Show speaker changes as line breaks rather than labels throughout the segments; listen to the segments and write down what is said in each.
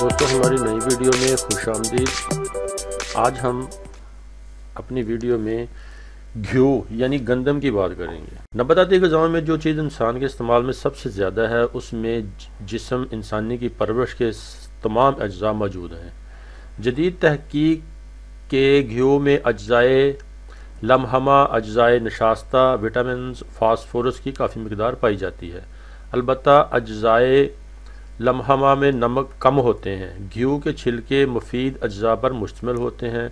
دوستو ہماری نئی ویڈیو میں خوش آمدید آج ہم اپنی ویڈیو میں گھیو یعنی گندم کی بات کریں گے نباتاتی غذاؤں میں جو چیز انسان کے استعمال میں سب سے زیادہ ہے اس میں جسم انسانی کی پرورش کے تمام اجزاء موجود ہیں جدید تحقیق کے گھیو میں اجزائے لمحمہ اجزائے نشاستہ، وٹامنز، فاسفورس کی کافی مقدار پائی جاتی ہے۔ البتہ اجزائے لمحمہ میں نمک کم ہوتے ہیں۔ گھیو کے چھلکے مفید اجزاء پر مشتمل ہوتے ہیں۔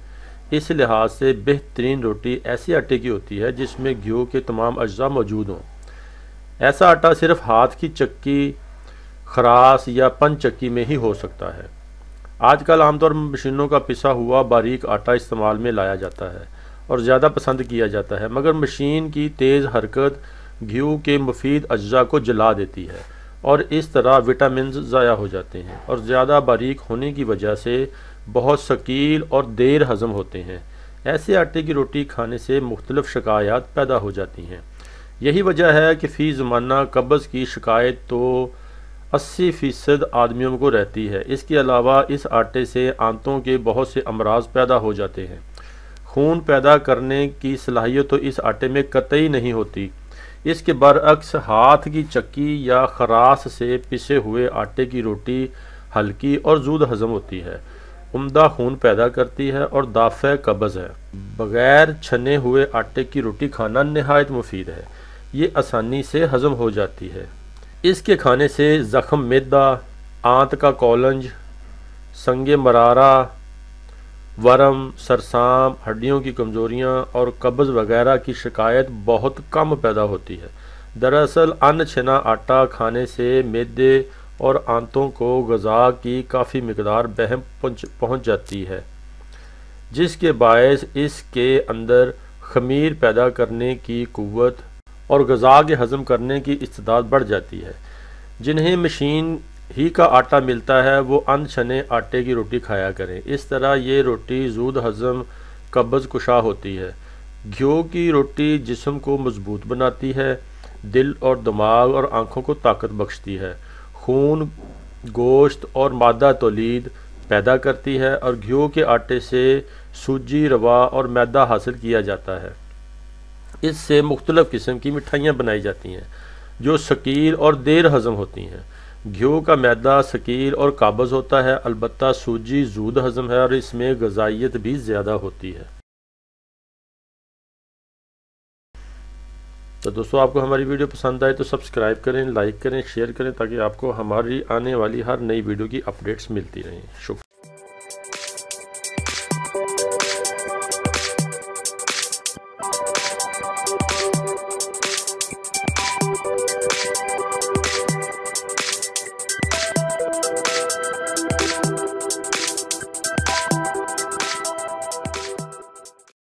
اس لحاظ سے بہترین روٹی ایسی آٹے کی ہوتی ہے جس میں گھیو کے تمام اجزاء موجود ہوں۔ ایسا آٹا صرف ہاتھ کی چکی، خراس یا پن چکی میں ہی ہو سکتا ہے۔ آج کل عام طور مشینوں کا پسا ہوا باریک آٹا استعمال میں لایا جاتا ہے اور زیادہ پسند کیا جاتا ہے، مگر مشین کی تیز حرکت گھیو کے مفید اجزاء کو جلا دیتی ہے اور اس طرح وٹامنز ضائع ہو جاتے ہیں اور زیادہ باریک ہونے کی وجہ سے بہت ثقیل اور دیر ہضم ہوتے ہیں۔ ایسے آٹے کی روٹی کھانے سے مختلف شکایات پیدا ہو جاتی ہیں۔ یہی وجہ ہے کہ فی زمانہ قبض کی شکایت تو اسی فیصد آدمیوں کو رہتی ہے۔ اس کے علاوہ اس آٹے سے آنتوں کے بہت سے امراض پیدا ہو جاتے ہیں۔ خون پیدا کرنے کی صلاحیت تو اس آٹے میں قطعی نہیں ہوتی۔ اس کے برعکس ہاتھ کی چکی یا خراس سے پسے ہوئے آٹے کی روٹی ہلکی اور زود ہضم ہوتی ہے۔ عمدہ خون پیدا کرتی ہے اور دافع قبض ہے۔ بغیر چھنے ہوئے آٹے کی روٹی کھانا نہایت مفید ہے۔ یہ آسانی سے ہضم ہو جاتی ہے۔ اس کے کھانے سے زخم میدا آنت کا کولنج، سنگ مرارہ، ورم، سرسام، ہڈیوں کی کمزوریاں اور قبض وغیرہ کی شکایت بہت کم پیدا ہوتی ہے۔ دراصل، ان چھنا آٹا کھانے سے میدے اور آنتوں کو غذا کی کافی مقدار بہم پہنچ جاتی ہے، جس کے باعث اس کے اندر خمیر پیدا کرنے کی قوت اور غذا کے ہضم کرنے کی استعداد بڑھ جاتی ہے۔ جنہیں مشین ہی کا آٹا ملتا ہے، وہ ان چھنے آٹے کی روٹی کھایا کریں۔ اس طرح یہ روٹی زود ہضم، قبض کشا ہوتی ہے۔ گھیو کی روٹی جسم کو مضبوط بناتی ہے، دل اور دماغ اور آنکھوں کو طاقت بخشتی ہے۔ خون، گوشت اور مادہ تولید پیدا کرتی ہے اور گھیو کے آٹے سے سوجی، روا اور میدا حاصل کیا جاتا ہے۔ اس سے مختلف قسم کی مٹھائیاں بنائی جاتی ہیں، جو شکیل اور دیر ہضم ہوتی ہیں۔ گھیو کا میدا شکیل اور قابض ہوتا ہے، البتہ سوجی زود ہضم ہے اور اس میں غذائیت بھی زیادہ ہوتی ہے۔ تو دوستو، آپ کو ہماری ویڈیو پسند آئے تو سبسکرائب کریں، لائک کریں، شیئر کریں تاکہ آپ کو ہماری آنے والی ہر نئی ویڈیو کی اپڈیٹس ملتی رہیں۔ شکریہ